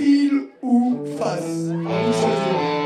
Pile ou face Vous choisirez.